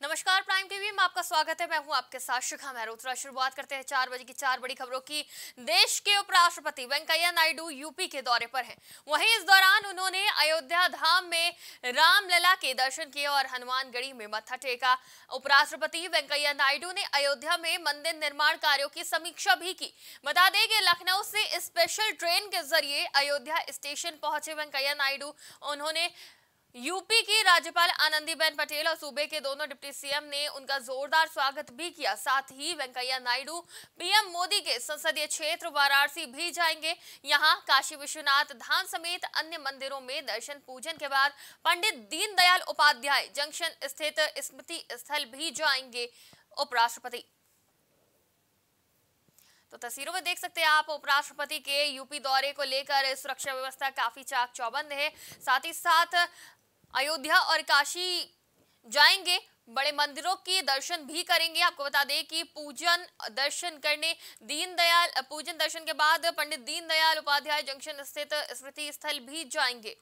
नमस्कार prime TV में आपका स्वागत है। मैं हूँ आपके साथ शिखा मेहरोत्रा शुरुआत करते हैं चार बजे की चार बड़ी खबरों की। देश के उपराष्ट्रपति वेंकैया नायडू यूपी के दौरे पर हैं। वहीं इस दौरान उन्होंने अयोध्या धाम में रामलला के दर्शन किए और हनुमानगढ़ी में मत्था टेका। उपराष्ट्रपति वेंकैया नायडू ने अयोध्या में मंदिर निर्माण कार्यो की समीक्षा भी की। बता दें कि लखनऊ से स्पेशल ट्रेन के ज़रिए अयोध्या स्टेशन पहुँचे वेंकैया नायडू। उन्होंने यूपी की राज्यपाल आनंदीबेन पटेल और सूबे के दोनों डिप्टी सीएम ने उनका जोरदार स्वागत भी किया। साथ ही वेंकैया नायडू, पीएम मोदी के संसदीय क्षेत्र वाराणसी भी जाएँगे। यहाँ काशी विश्वनाथ धाम समेत अन्य मंदिरों में दर्शन पूजन के बाद पंडित दीनदयाल उपाध्याय जंक्शन स्थित स्मृति स्थल भी जाएँगे उपराष्ट्रपति। तो तस्वीरों में देख सकते हैं आप, उपराष्ट्रपति के यूपी दौरे को लेकर सुरक्षा व्यवस्था काफ़ी चाक चौबंद है। साथ ही साथ अयोध्या और काशी जाएँगे। बड़े मंदिरों के दर्शन भी करेंगे। आपको बता दें कि पूजन दर्शन करने दीनदयाल, पूजन दर्शन के बाद पंडित दीनदयाल उपाध्याय जंक्शन स्थित स्मृति स्थल भी जाएँगे।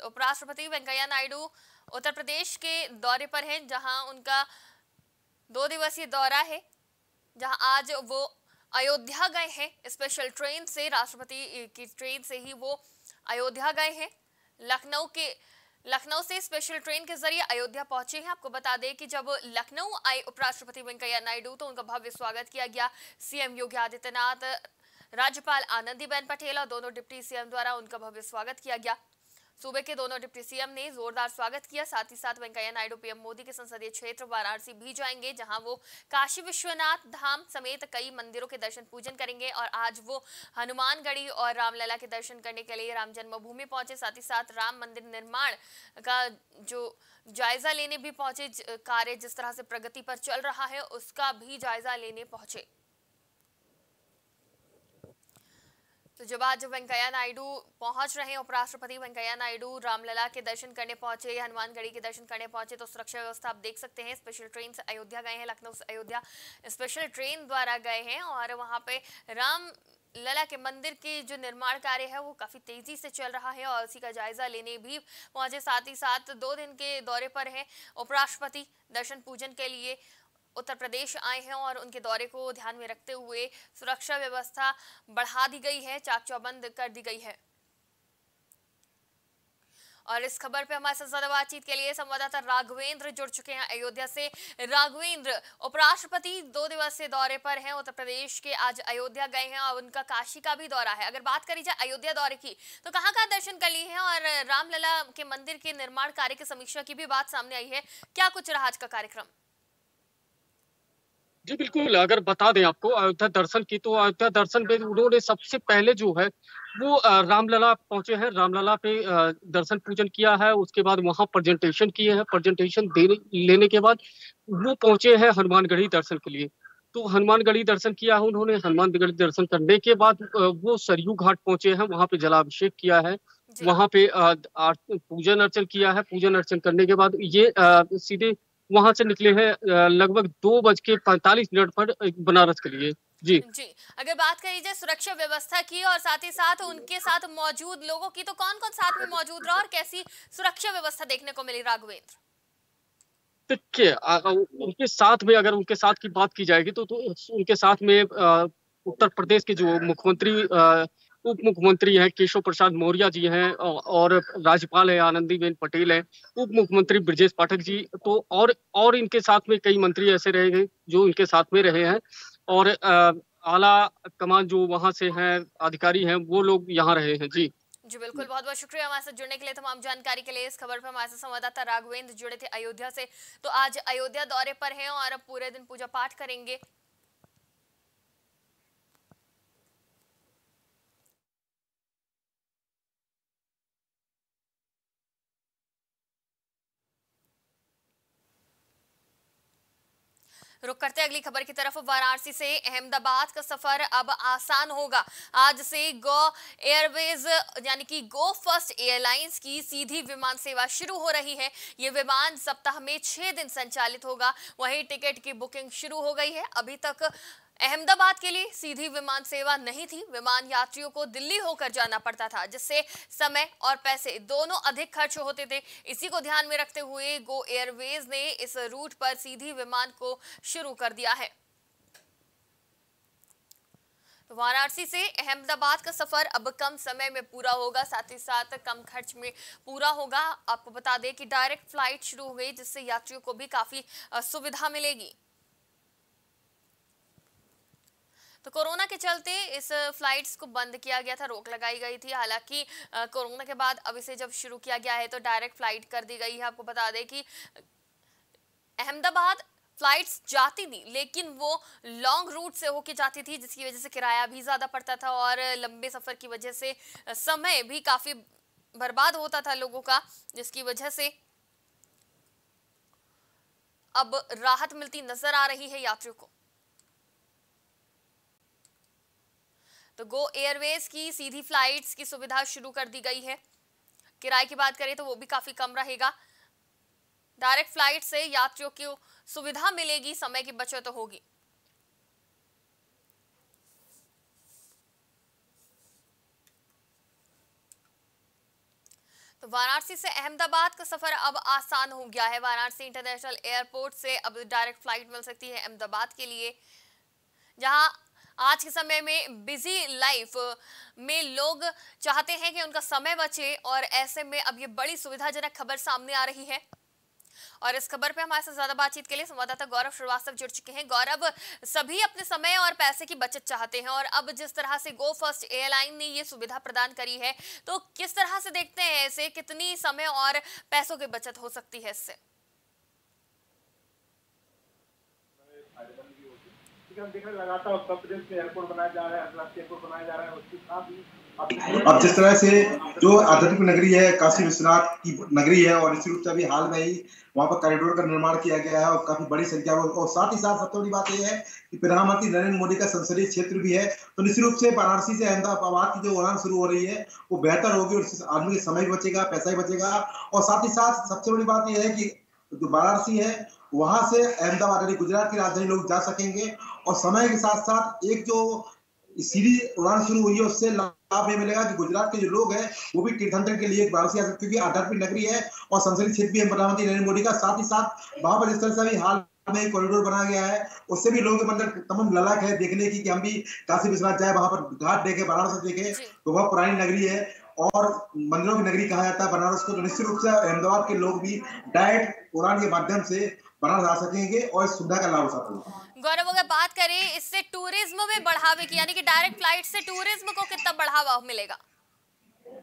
तो उपराष्ट्रपति वेंकैया नायडू उत्तर प्रदेश के दौरे पर हैं, जहाँ उनका दो दिवसीय दौरा है, जहाँ आज वो अयोध्या गए हैं। स्पेशल ट्रेन से राष्ट्रपति की ट्रेन से ही वो अयोध्या गए हैं। लखनऊ के, लखनऊ से स्पेशल ट्रेन के ज़रिए अयोध्या पहुँचे हैं। आपको बता दें कि जब लखनऊ आए उपराष्ट्रपति वेंकैया नायडू तो उनका भव्य स्वागत किया गया। सीएम योगी आदित्यनाथ, राज्यपाल आनंदीबेन पटेल और दोनों डिप्टी सीएम द्वारा उनका भव्य स्वागत किया गया। सूबे के दोनों डिप्टी सीएम ने जोरदार स्वागत किया। साथ ही साथ वेंकैया नायडू, पीएम मोदी के संसदीय क्षेत्र वाराणसी भी जाएँगे, जहाँ वो काशी विश्वनाथ धाम समेत कई मंदिरों के दर्शन पूजन करेंगे और आज वो हनुमानगढ़ी और रामलला के दर्शन करने के लिए राम जन्मभूमि पहुँचे। साथ ही साथ राम मंदिर निर्माण का जो जायजा लेने भी पहुँचे कार्य जिस तरह से प्रगति पर चल रहा है, उसका भी जायजा लेने पहुँचे। तो जब आज वेंकैया नायडू पहुँच रहे हैं, उपराष्ट्रपति वेंकैया नायडू रामलला के दर्शन करने पहुँचे, हनुमानगढ़ी के दर्शन करने पहुँचे तो सुरक्षा व्यवस्था आप देख सकते हैं स्पेशल ट्रेन से अयोध्या गए हैं, लखनऊ से अयोध्या स्पेशल ट्रेन द्वारा गए हैं और वहाँ पे राम लला के मंदिर के जो निर्माण कार्य है, वो काफ़ी तेज़ी से चल रहा है और उसी का जायजा लेने भी पहुँचे, साथ ही साथ दो दिन के दौरे पर है, उपराष्ट्रपति दर्शन पूजन के लिए उत्तर प्रदेश आए हैं और उनके दौरे को ध्यान में रखते हुए सुरक्षा व्यवस्था बढ़ा दी गई है, चाक चौबंद कर दी गई है। और इस खबर पे हमारे साथ ज़्यादा बातचीत के लिए संवाददाता राघवेंद्र जुड़ चुके हैं अयोध्या से। राघवेंद्र, उपराष्ट्रपति दो दिवसीय दौरे पर हैं, उत्तर प्रदेश के आज अयोध्या गए हैं और उनका काशी का भी दौरा है। अगर बात करी जाए अयोध्या दौरे की तो कहाँ कहाँ दर्शन कर लिए हैं और रामलला के मंदिर के निर्माण कार्य की समीक्षा की भी बात सामने आई है। क्या कुछ रहा आज का कार्यक्रम? जी बिल्कुल अगर बता दें आपको अयोध्या दर्शन की तो अयोध्या दर्शन पे उन्होंने सबसे पहले जो है वो रामलला पहुँचे हैं। रामलला पे दर्शन पूजन किया है उसके बाद वहाँ प्रेजेंटेशन किए हैं। प्रेजेंटेशन देने लेने के बाद वो पहुँचे हैं हनुमानगढ़ी दर्शन के लिए। तो हनुमानगढ़ी दर्शन किया है उन्होंने। हनुमानगढ़ी दर्शन करने के बाद वो सरयू घाट पहुँचे हैं वहाँ पे जलाभिषेक किया है। वहाँ पे पूजन अर्चन किया है। पूजन अर्चन करने के बाद ये सीधे वहाँ से निकले हैं लगभग दो बज के पैंतालीस मिनट पर बनारस के लिए। जी। जी अगर बात करी जाए सुरक्षा व्यवस्था की और साथ ही साथ उनके साथ मौजूद लोगों की तो कौन कौन साथ में मौजूद रहा और कैसी सुरक्षा व्यवस्था देखने को मिली राघवेंद्र? देखिए उनके साथ में अगर उनके साथ की बात की जाएगी तो, तो उनके साथ में उत्तर प्रदेश के जो मुख्यमंत्री उप मुख्यमंत्री हैं केशव प्रसाद मौर्य जी हैं और राज्यपाल है आनंदीबेन पटेल है। उप मुख्यमंत्री ब्रजेश पाठक जी तो और और इनके साथ में कई मंत्री ऐसे रहे हैं जो इनके साथ में रहे हैं। और आला कमान जो वहाँ से हैं, अधिकारी हैं, वो लोग यहाँ रहे हैं। जी। जी, बिल्कुल। बहुत बहुत शुक्रिया हमारे साथ जुड़ने के लिए तमाम जानकारी के लिए। इस खबर पर हमारे साथ संवाददाता राघवेंद्र जुड़े थे अयोध्या से। तो आज अयोध्या दौरे पर हैं और अब पूरे दिन पूजा पाठ करेंगे। रुक करते अगली खबर की तरफ़। वाराणसी से अहमदाबाद का सफ़र अब आसान होगा। आज से गो एयरवेज, यानी कि गो फ़र्स्ट एयरलाइंस की सीधी विमान सेवा शुरू हो रही है। ये विमान सप्ताह में छह दिन संचालित होगा। वहीं टिकट की बुकिंग शुरू हो गई है। अभी तक अहमदाबाद के लिए सीधी विमान सेवा नहीं थी। विमान यात्रियों को दिल्ली होकर जाना पड़ता था, जिससे समय और पैसे दोनों अधिक खर्च होते थे। इसी को ध्यान में रखते हुए गो एयरवेज ने इस रूट पर सीधी विमान को शुरू कर दिया है। वाराणसी से अहमदाबाद का सफ़र अब कम समय में पूरा होगा, साथ ही साथ कम खर्च में पूरा होगा। आपको बता दें कि डायरेक्ट फ़्लाइट शुरू हो गई, जिससे यात्रियों को भी काफ़ी सुविधा मिलेगी। तो कोरोना के चलते इस फ्लाइट्स को बंद किया गया था, रोक लगाई गई थी। हालाँकि कोरोना के बाद अब इसे जब शुरू किया गया है तो डायरेक्ट फ़्लाइट कर दी गई है। आपको बता दें कि अहमदाबाद फ्लाइट्स जाती थी, लेकिन वो लॉन्ग रूट से होके जाती थी, जिसकी वजह से किराया भी ज़्यादा पड़ता था और लंबे सफ़र की वजह से समय भी काफ़ी बर्बाद होता था लोगों का, जिसकी वजह से अब राहत मिलती नज़र आ रही है यात्रियों को। तो गो एयरवेज की सीधी फ्लाइट्स की सुविधा शुरू कर दी गई है। किराए की बात करें तो वो भी काफ़ी कम रहेगा। डायरेक्ट फ़्लाइट से यात्रियों की सुविधा मिलेगी, समय की बचत तो होगी। तो वाराणसी से अहमदाबाद का सफ़र अब आसान हो गया है। वाराणसी इंटरनेशनल एयरपोर्ट से अब डायरेक्ट फ़्लाइट मिल सकती है अहमदाबाद के लिए, जहाँ आज के समय में बिज़ी लाइफ में लोग चाहते हैं कि उनका समय बचे और ऐसे में अब ये बड़ी सुविधाजनक खबर सामने आ रही है। और इस खबर पे हमारे साथ ज़्यादा बातचीत के लिए संवाददाता गौरव श्रीवास्तव जुड़ चुके हैं। गौरव, सभी अपने समय और पैसे की बचत चाहते हैं और अब जिस तरह से गो फ़र्स्ट एयरलाइन ने ये सुविधा प्रदान करी है तो किस तरह से देखते हैं इसे? कितनी समय और पैसों की बचत हो सकती है इससे? अब जिस तरह से जो आध्यात्मिक नगरी है, काशी विश्वनाथ की नगरी है, और निश्चित रूप से अभी हाल में ही वहाँ पर कॉरिडोर का निर्माण किया गया है, और काफ़ी बड़ी संख्या में, और साथ ही साथ सबसे बड़ी बात यह है कि प्रधानमंत्री नरेंद्र मोदी का संसदीय क्षेत्र भी है तो निश्चित रूप से वाराणसी से अहमदाबाद की जो उड़ान शुरू हो रही है, वो बेहतर होगी, और आदमी का समय भी बचेगा, पैसा भी बचेगा, और साथ ही साथ सबसे बड़ी बात यह है कि जो वाराणसी है, वहाँ से अहमदाबाद यानी गुजरात की राजधानी लोग जा सकेंगे और समय के साथ साथ एक जो सीधी उड़ान शुरू हुई है उससे लाभ ये मिलेगा कि गुजरात के जो लोग हैं वो भी तीर्थंकर के लिए वाराणसी आ सकते क्योंकि आध्यात्मिक नगरी है और संसदीय क्षेत्र भी है प्रधानमंत्री नरेंद्र मोदी का। साथ ही साथ वहाँ पर जिस तरह से हाल में कॉरिडोर बनाया गया है उससे भी लोगों के अंदर तमाम ललक है देखने की कि हम भी काशी विश्वनाथ जाए वहाँ पर घाट देखे वाराणसी देखे तो वह पुरानी नगरी है और मंदिरों की नगरी कहा जाता है बनारस को। तो निश्चित रूप से अहमदाबाद के लोग भी डायरेक्ट उड़ान के माध्यम से बनारस आ सकेंगे और इस सुविधा का लाभ उठा सकेंगे गौरव अगर बात करें इससे टूरिज़्म में बढ़ावे की यानी कि डायरेक्ट फ़्लाइट से टूरिज़्म को कितना बढ़ावा मिलेगा?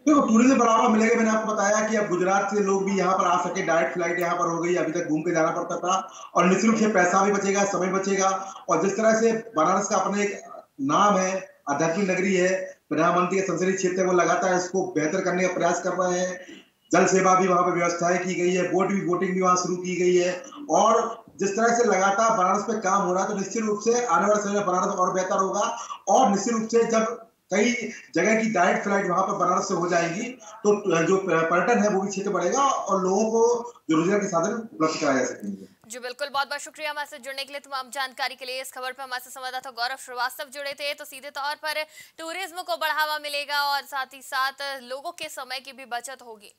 देखो टूरिज़्म बढ़ावा मिलेगा मैंने आपको बताया कि अब गुजरात से लोग भी यहाँ पर आ सके डायरेक्ट फ़्लाइट यहाँ पर हो गई अभी तक घूम के जाना पड़ता था और रूप से पैसा भी बचेगा समय बचेगा और जिस तरह से बनारस का अपने एक नाम है आध्यात्मिक नगरी है प्रधानमंत्री के संसदीय क्षेत्र वो लगातार इसको बेहतर करने का प्रयास कर रहे हैं जल सेवा भी वहाँ पर व्यवस्थाएँ की गई है बोट भी बोटिंग भी वहाँ शुरू की गई है। और जिस तरह से लगातार बनारस पे काम हो रहा है तो निश्चित रूप से आने वाले समय में बनारस और बेहतर होगा। और निश्चित रूप से जब कई जगह की डायरेक्ट फ़्लाइट वहाँ पर बनारस से हो जाएगी तो जो पर्यटन है, वो भी क्षेत्र बढ़ेगा और लोगों को जो रोज़गार के साधन उपलब्ध कराए जा सकेंगे। जी, बिल्कुल, बहुत बहुत शुक्रिया हमारे साथ जुड़ने के लिए तमाम जानकारी के लिए। इस खबर पर हमारे संवाददाता गौरव श्रीवास्तव जुड़े थे तो सीधे तौर पर टूरिज़्म को बढ़ावा मिलेगा और साथ ही साथ लोगों के समय की भी बचत होगी।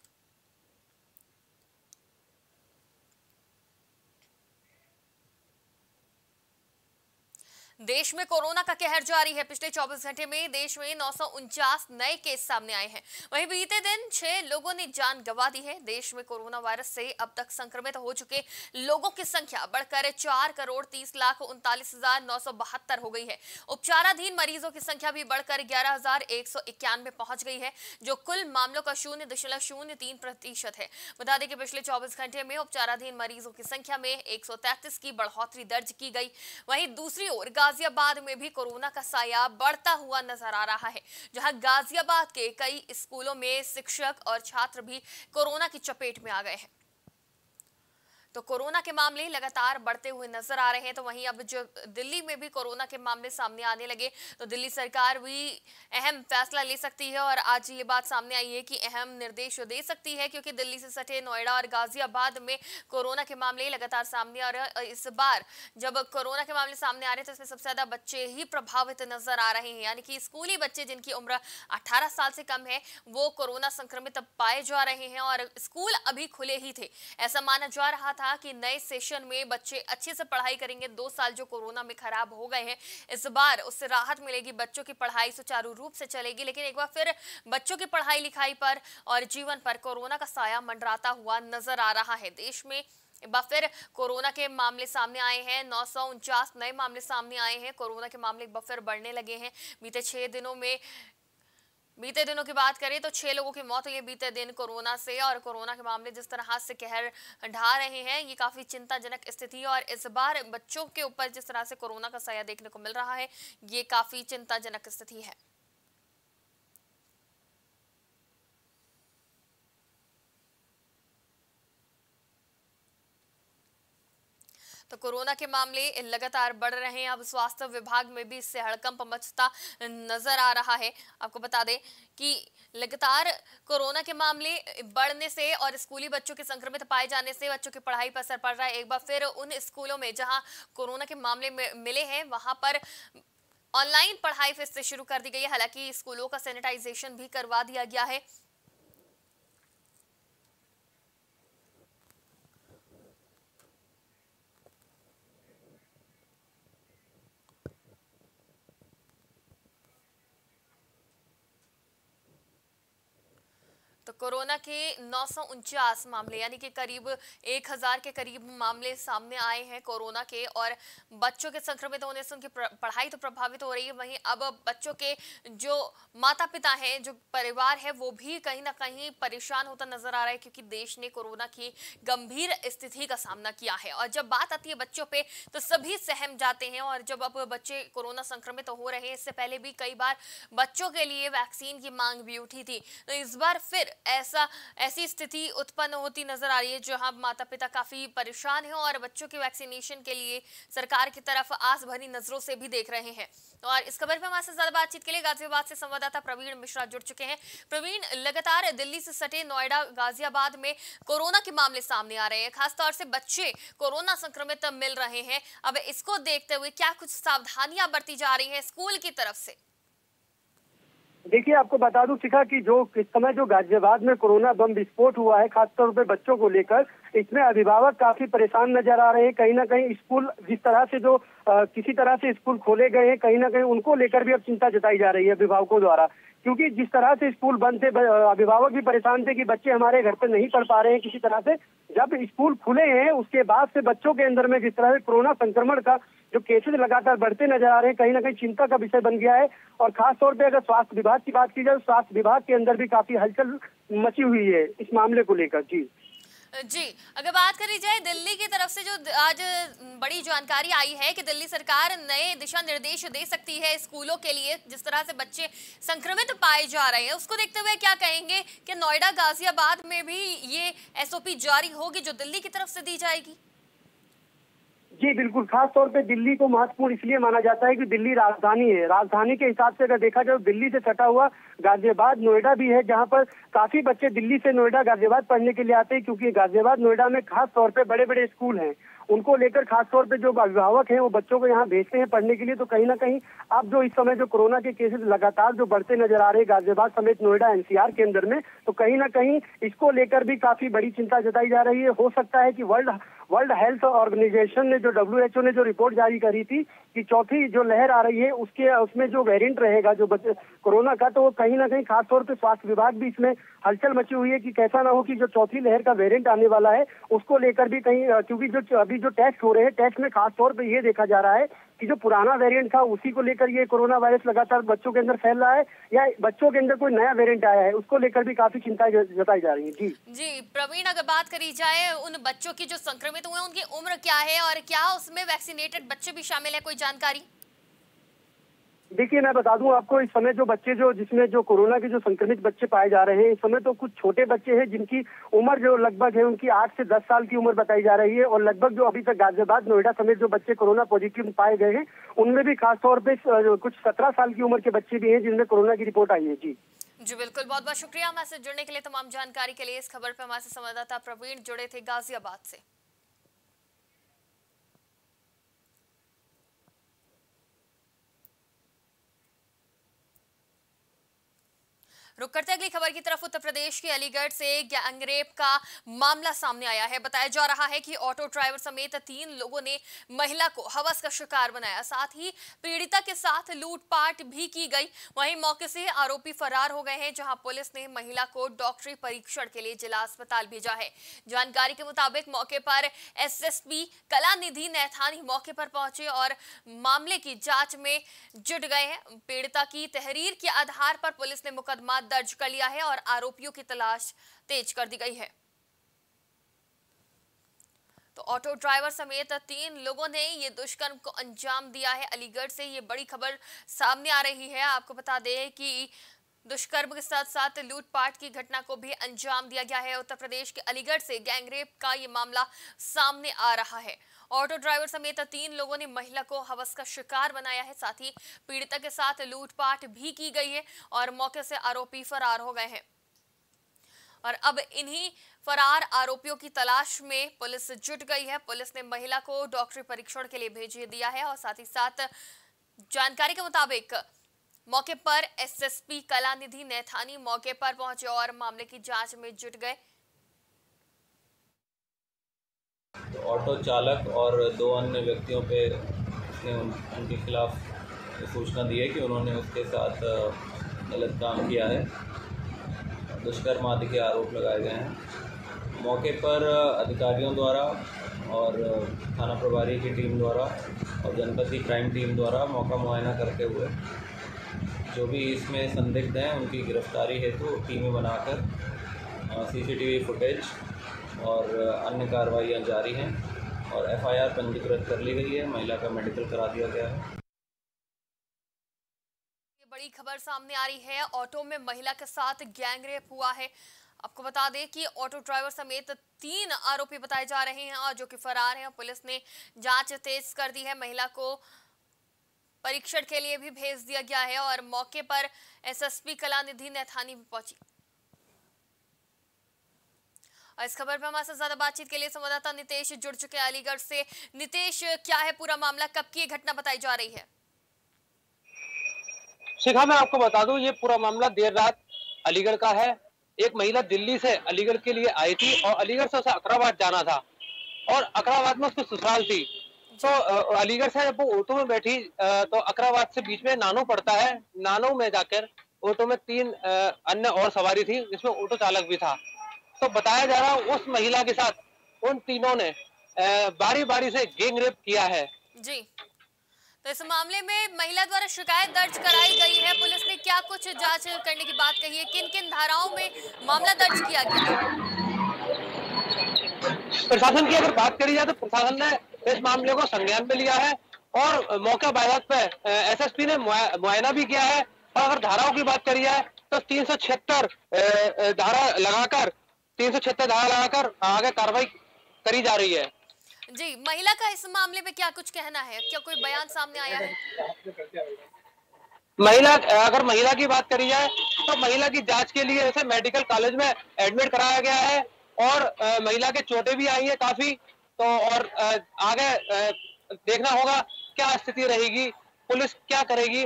देश में कोरोना का कहर जारी है। पिछले 24 घंटे में देश में नौ सौ उनचास नए केस सामने आए हैं। वहीं बीते दिन छह लोगों ने जान गंवा दी है। देश में कोरोना वायरस से अब तक संक्रमित हो चुके लोगों की संख्या बढ़कर चार करोड़ तीस लाख उनतालीस हज़ार नौ सौ बहत्तर हो गई है। उपचाराधीन मरीजों की संख्या भी बढ़कर ग्यारह हज़ार एक सौ इक्यानवे पहुँच गई है, जो कुल मामलों का शून्य दशमलव शून्य तीन प्रतिशत है। बता दें कि पिछले चौबीस घंटे में उपचाराधीन मरीजों की संख्या में एक सौ तैंतीस की बढ़ोतरी दर्ज की गई। वहीं दूसरी ओर गाजियाबाद में भी कोरोना का साया बढ़ता हुआ नज़र आ रहा है, जहाँ गाजियाबाद के कई स्कूलों में शिक्षक और छात्र भी कोरोना की चपेट में आ गए हैं। तो कोरोना के मामले लगातार बढ़ते हुए नज़र आ रहे हैं। तो वहीं अब जो दिल्ली में भी कोरोना के मामले सामने आने लगे तो दिल्ली सरकार भी अहम फैसला ले सकती है और आज ये बात सामने आई है कि अहम निर्देश दे सकती है, क्योंकि दिल्ली से सटे नोएडा और गाजियाबाद में कोरोना के मामले लगातार सामने आ रहे हैं। इस बार जब कोरोना के मामले सामने आ रहे तो इसमें सबसे ज़्यादा बच्चे ही प्रभावित नज़र आ रहे हैं। यानी कि स्कूली बच्चे जिनकी उम्र 18 साल से कम है, वो कोरोना संक्रमित पाए जा रहे हैं और स्कूल अभी खुले ही थे। ऐसा माना जा रहा था कि नए सेशन में बच्चे अच्छे से पढ़ाई करेंगे। दो साल जो कोरोना में खराब हो गए हैं, इस बार उससे राहत मिलेगी। बच्चों की पढ़ाई सुचारू रूप से चलेगी, लेकिन एक बार फिर बच्चों की पढ़ाई लिखाई पर और जीवन पर कोरोना का साया मंडराता हुआ नज़र आ रहा है। देश में एक बार फिर कोरोना के मामले सामने आए हैं। नौ सौ उनचास नए मामले सामने आए हैं। कोरोना के मामले एक बार फिर बढ़ने लगे हैं। बीते छह दिनों में बीते दिनों की बात करें तो छह लोगों की मौत हुई बीते दिन कोरोना से और कोरोना के मामले जिस तरह से कहर ढा रहे हैं, ये काफ़ी चिंताजनक स्थिति और इस बार बच्चों के ऊपर जिस तरह से कोरोना का साया देखने को मिल रहा है, ये काफ़ी चिंताजनक स्थिति है। तो कोरोना के मामले लगातार बढ़ रहे हैं। अब स्वास्थ्य विभाग में भी इससे हड़कंप मचता नज़र आ रहा है। आपको बता दें कि लगातार कोरोना के मामले बढ़ने से और स्कूली बच्चों के संक्रमित पाए जाने से बच्चों की पढ़ाई पर असर पड़ रहा है। एक बार फिर उन स्कूलों में जहाँ कोरोना के मामले मिले हैं, वहाँ पर ऑनलाइन पढ़ाई फिर से शुरू कर दी गई है। हालाँकि स्कूलों का सैनिटाइजेशन भी करवा दिया गया है। तो कोरोना के नौ सौ उनचास मामले, यानी कि करीब एक हज़ार के करीब मामले सामने आए हैं कोरोना के और बच्चों के संक्रमित होने से उनकी पढ़ाई तो प्रभावित हो रही है। वहीं अब बच्चों के जो माता पिता हैं, जो परिवार है, वो भी कहीं ना कहीं परेशान होता नज़र आ रहा है क्योंकि देश ने कोरोना की गंभीर स्थिति का सामना किया है। और जब बात आती है बच्चों पे तो सभी सहम जाते हैं और जब अब बच्चे कोरोना संक्रमित हो रहे हैं, इससे पहले भी कई बार बच्चों के लिए वैक्सीन की मांग भी उठी थी। तो इस बार फिर ऐसा, ऐसी स्थिति उत्पन्न होती नज़र आ रही है, जहाँ माता पिता काफ़ी परेशान हैं और बच्चों के वैक्सीनेशन के लिए सरकार की तरफ़ आस भरी नज़रों से भी देख रहे हैं। और इस खबर पर हमारे ज़्यादा बातचीत के लिए गाजियाबाद से संवाददाता प्रवीण मिश्रा जुड़ चुके हैं। प्रवीण, लगातार दिल्ली से सटे नोएडा, गाजियाबाद में कोरोना के मामले सामने आ रहे हैं। खासतौर से बच्चे कोरोना संक्रमित मिल रहे हैं। अब इसको देखते हुए क्या कुछ सावधानियाँ बरती जा रही है स्कूल की तरफ़ से? देखिए आपको बता दूँ शिखा कि जो इस समय जो गाजियाबाद में कोरोना बम विस्फोट हुआ है खासतौर पर बच्चों को लेकर इसमें अभिभावक काफ़ी परेशान नज़र आ रहे हैं। कहीं ना कहीं स्कूल जिस तरह से जो आ, किसी तरह से स्कूल खोले गए हैं कहीं ना कहीं उनको लेकर भी अब चिंता जताई जा रही है अभिभावकों द्वारा। क्योंकि जिस तरह से स्कूल बंद थे अभिभावक भी परेशान थे कि बच्चे हमारे घर पे नहीं पढ़ पा रहे हैं, किसी तरह से जब स्कूल खुले हैं, उसके बाद से बच्चों के अंदर में जिस तरह से कोरोना संक्रमण का जो केसेज लगातार बढ़ते नज़र आ रहे हैं, कहीं ना कहीं चिंता का विषय बन गया है। और खासतौर पर अगर स्वास्थ्य विभाग की बात की जाए तो स्वास्थ्य विभाग के अंदर भी काफ़ी हलचल मची हुई है इस मामले को लेकर। जी। जी, अगर बात करी जाए दिल्ली की तरफ़ से जो आज बड़ी जानकारी आई है कि दिल्ली सरकार नए दिशा निर्देश दे सकती है स्कूलों के लिए, जिस तरह से बच्चे संक्रमित पाए जा रहे हैं, उसको देखते हुए क्या कहेंगे कि नोएडा गाजियाबाद में भी ये एसओपी जारी होगी जो दिल्ली की तरफ़ से दी जाएगी? जी, बिल्कुल। खास तौर पे दिल्ली को महत्वपूर्ण इसलिए माना जाता है कि दिल्ली राजधानी है। राजधानी के हिसाब से अगर देखा जाए दिल्ली से सटा हुआ गाजियाबाद, नोएडा भी है, जहाँ पर काफ़ी बच्चे दिल्ली से नोएडा गाजियाबाद पढ़ने के लिए आते हैं, क्योंकि गाजियाबाद, नोएडा में खास तौर पे बड़े बड़े स्कूल हैं। उनको लेकर खासतौर पे जो अभिभावक हैं, वो बच्चों को यहाँ भेजते हैं पढ़ने के लिए तो कहीं ना कहीं अब जो इस समय जो कोरोना के केसेस लगातार जो बढ़ते नज़र आ रहे हैं, गाजियाबाद समेत नोएडा, एनसीआर के अंदर में तो कहीं ना कहीं इसको लेकर भी काफ़ी बड़ी चिंता जताई जा रही है। हो सकता है कि वर्ल्ड वर्ल्ड हेल्थ ऑर्गेनाइजेशन ने जो डब्ल्यूएचओ ने जो रिपोर्ट जारी करी थी कि चौथी जो लहर आ रही है, उसके, उसमें जो वेरिएंट रहेगा, जो कोरोना का तो वो कहीं ना कहीं खासतौर पर स्वास्थ्य विभाग भी इसमें हलचल मची हुई है कि कैसा ना हो कि जो चौथी लहर का वेरिएंट आने वाला है, उसको लेकर भी कहीं, क्योंकि जो अभी जो टेस्ट हो रहे हैं टेस्ट में खासतौर पर ये देखा जा रहा है कि जो पुराना वेरिएंट था, उसी को लेकर ये कोरोना वायरस लगातार बच्चों के अंदर फैल रहा है या बच्चों के अंदर कोई नया वेरिएंट आया है, उसको लेकर भी काफ़ी चिंता जताई जा रही है। जी। जी, प्रवीण, अगर बात करी जाए उन बच्चों की जो संक्रमित हुए उनकी उम्र क्या है और क्या उसमें वैक्सीनेटेड बच्चे भी शामिल है, कोई जानकारी? देखिए, मैं बता दूँ आपको, इस समय जो बच्चे जो, जिसमें जो कोरोना के जो संक्रमित बच्चे पाए जा रहे हैं, इस समय तो कुछ छोटे बच्चे हैं जिनकी उम्र जो लगभग है, उनकी आठ से दस साल की उम्र बताई जा रही है और लगभग जो अभी तक गाजियाबाद, नोएडा समेत जो बच्चे कोरोना पॉजिटिव पाए गए हैं, उनमें भी खासतौर पर कुछ सत्रह साल की उम्र के बच्चे भी हैं जिनमें कोरोना की रिपोर्ट आई है। जी। जी, बिल्कुल, बहुत बहुत शुक्रिया हमारे जुड़ने के लिए, तमाम जानकारी के लिए। इस खबर पर हमारे संवाददाता प्रवीण जुड़े थे गाजियाबाद से। रुक करते अगली खबर की तरफ़। उत्तर प्रदेश के अलीगढ़ से गैंगरेप का मामला सामने आया है। बताया जा रहा है कि ऑटो ड्राइवर समेत तीन लोगों ने महिला को हवस का शिकार बनाया। साथ ही पीड़िता के साथ लूटपाट भी की गई। वहीं मौके से आरोपी फरार हो गए हैं, जहाँ पुलिस ने महिला को डॉक्टरी परीक्षण के लिए जिला अस्पताल भेजा है। जानकारी के मुताबिक मौके पर एसएसपी कलानिधि नैथानी मौके पर पहुँचे और मामले की जाँच में जुट गए हैं। पीड़िता की तहरीर के आधार पर पुलिस ने मुकदमा दर्ज कर लिया है और आरोपियों की तलाश तेज कर दी गई है। तो ऑटो ड्राइवर समेत तीन लोगों ने ये दुष्कर्म को अंजाम दिया है। अलीगढ़ से ये बड़ी खबर सामने आ रही है। आपको बता दें कि दुष्कर्म के साथ साथ लूटपाट की घटना को भी अंजाम दिया गया है। उत्तर प्रदेश के अलीगढ़ से गैंगरेप का ये मामला सामने आ रहा है। ऑटो ड्राइवर समेत तीन लोगों ने महिला को हवस का शिकार बनाया है। साथ ही पीड़िता के साथ लूटपाट भी की गई है और मौके से आरोपी फरार हो गए हैं। और अब इन्हीं फरार आरोपियों की तलाश में पुलिस जुट गई है। पुलिस ने महिला को डॉक्टरी परीक्षण के लिए भेज दिया है और साथ ही साथ जानकारी के मुताबिक मौके पर एसएसपी कलानिधि नैथानी मौके पर पहुँचे और मामले की जाँच में जुट गए तो ऑटो चालक और दो अन्य व्यक्तियों पे उसने उन, उनके खिलाफ सूचना दी है कि उन्होंने उसके साथ गलत काम किया है। दुष्कर्म आदि के आरोप लगाए गए हैं। मौके पर अधिकारियों द्वारा और थाना प्रभारी की टीम द्वारा और जनपद की क्राइम टीम द्वारा मौका मुआयना करते हुए जो भी इसमें संदिग्ध हैं उनकी गिरफ्तारी हेतु टीमें बनाकर सीसीटीवी फुटेज और अन्य कार्रवाइयाँ जारी हैं और एफआईआर पंजीकृत कर ली गई है। महिला का मेडिकल करा दिया गया है। बड़ी खबर सामने आ रही है। ऑटो में महिला के साथ गैंगरेप हुआ है। आपको बता दें कि ऑटो ड्राइवर समेत तीन आरोपी बताए जा रहे हैं और जो कि फरार हैं, पुलिस ने जाँच तेज कर दी है। महिला को परीक्षण के लिए भी भेज दिया गया है और मौके पर एसएसपी कलानिधि नैथानी भी पहुँची। इस खबर पर हमारे ज़्यादा बातचीत के लिए संवाददाता नितेश जुड़ चुके हैं अलीगढ़ से। नितेश, क्या है पूरा मामला? कब की घटना बताई जा रही है? शिखा, मैं आपको बता दूँ, ये पूरा मामला देर रात अलीगढ़ का है। एक महिला दिल्ली से अलीगढ़ के लिए आई थी और अलीगढ़ से उसे अकराबाद जाना था और अकराबाद में उसकी ससुराल थी। तो अलीगढ़ से जब वो ऑटो में बैठी तो अकराबाद से बीच में नानो पड़ता है। नानो में जाकर ऑटो में तीन अन्य और सवारी थी, जिसमें ऑटो चालक भी था। तो बताया जा रहा है उस महिला के साथ उन तीनों ने बारी बारी से गैंग रेप किया है। जी। तो इस मामले में महिला द्वारा शिकायत दर्ज कराई गई है। पुलिस ने क्या कुछ जाँच करने की बात कही है? किन किन धाराओं में मामला दर्ज किया गया? प्रशासन की अगर बात करी जाए तो प्रशासन ने इस मामले को संज्ञान में लिया है और मौका बायत पे एसएसपी ने मुआयना भी किया है। और अगर धाराओं की बात करी जाए तो तीन सौ छिहत्तर धारा लगाकर तीन सौ छिहत्तर धारा लगाकर आगे कार्रवाई करी जा रही है। जी महिला का इस मामले में क्या कुछ कहना है? क्या कोई बयान सामने आया है? महिला अगर महिला की बात करी जाए तो महिला की जाँच के लिए इसे मेडिकल कॉलेज में एडमिट कराया गया है और महिला के चोटें भी आई है काफ़ी तो और आगे देखना होगा क्या स्थिति रहेगी पुलिस क्या करेगी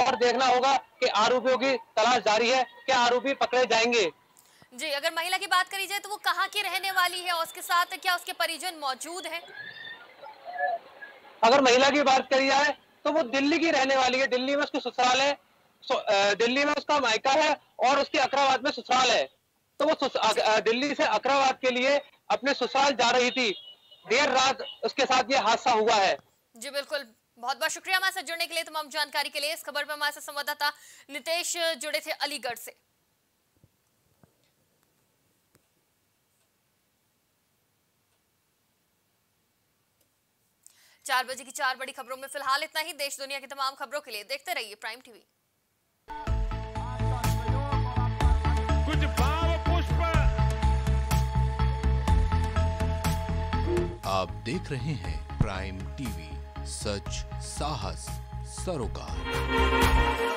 और देखना होगा कि आरोपियों की तलाश जारी है क्या आरोपी पकड़े जाएँगे। जी अगर महिला की बात करी जाए तो वो कहाँ की रहने वाली है और उसके साथ क्या उसके परिजन मौजूद है? अगर महिला की बात करी जाए तो वो दिल्ली की रहने वाली है। दिल्ली में उसकी ससुराल है दिल्ली में उसका मायका है और उसके अकराबाद में ससुराल है। तो वो दिल्ली से अकराबाद के लिए अपने ससुराल जा रही थी। देर रात उसके साथ ये हादसा हुआ है। जी बिल्कुल। बहुत बहुत शुक्रिया हमारे साथ जुड़ने के लिए। तमाम जानकारी के लिए इस खबर पर हमारे साथ संवाददाता नितेश जुड़े थे अलीगढ़ से। चार बजे की चार बड़ी खबरों में फ़िलहाल इतना ही। देश दुनिया की तमाम खबरों के लिए देखते रहिए प्राइम टीवी। कुछ भाव पुष्प। आप देख रहे हैं प्राइम टीवी सच साहस सरोकार।